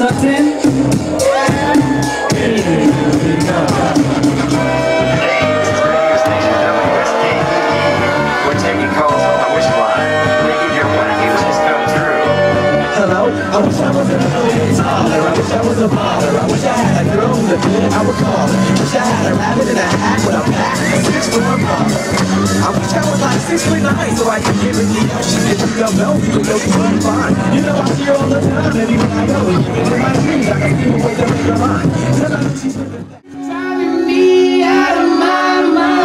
House. So I can give it to you. She can do the belt, you know you fine. You know I see her all the time, and even I know you. In my dreams, I can see her way down. Tell her she's Driving me out of my mind.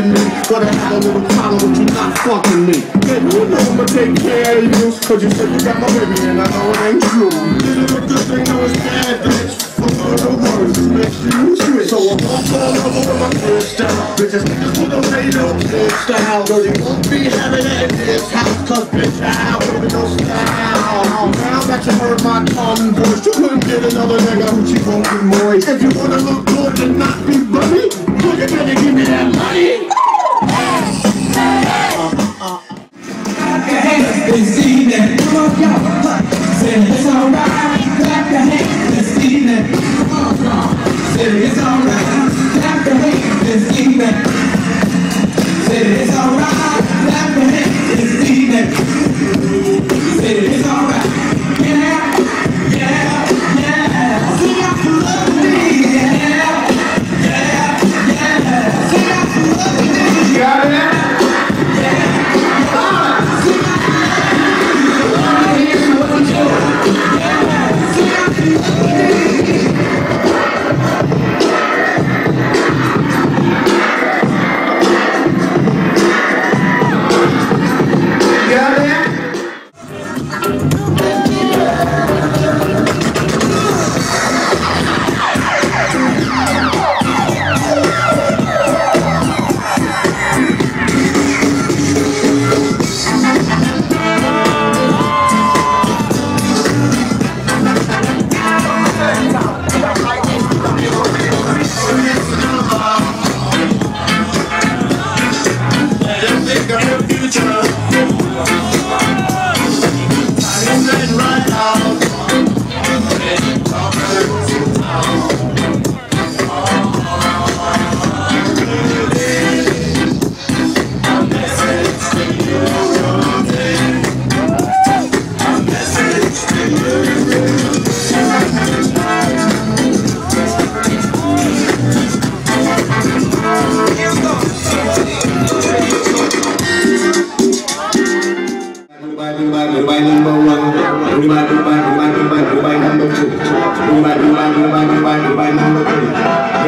Fucking me, but I have a little problem with you not fucking me. Baby, you know I'ma take care of you, cause you said you got my baby and I know it ain't true. This is a good thing, no it's bad, bitch. For the words, it makes you switch. So I won't fall over with my twist style. Bitches niggas with a radio twist style. Cause you won't be having it in this house, cause bitch, I with no style. Now that you heard my tongue voice, you couldn't get another nigga who she won't be moist. If you wanna look good and not be bummy, you better give me that money.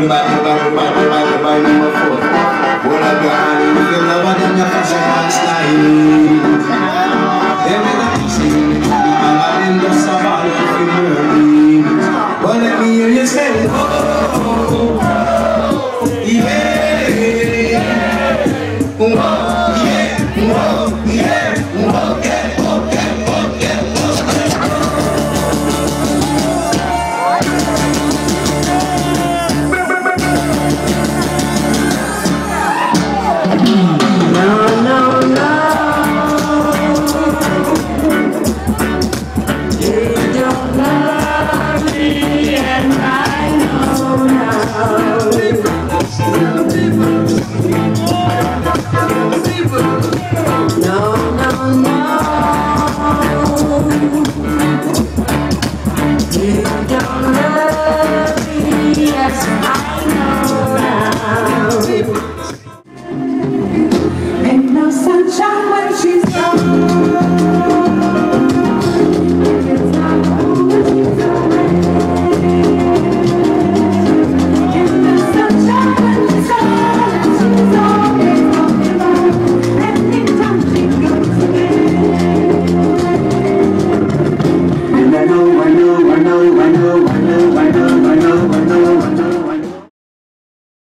Got, you line.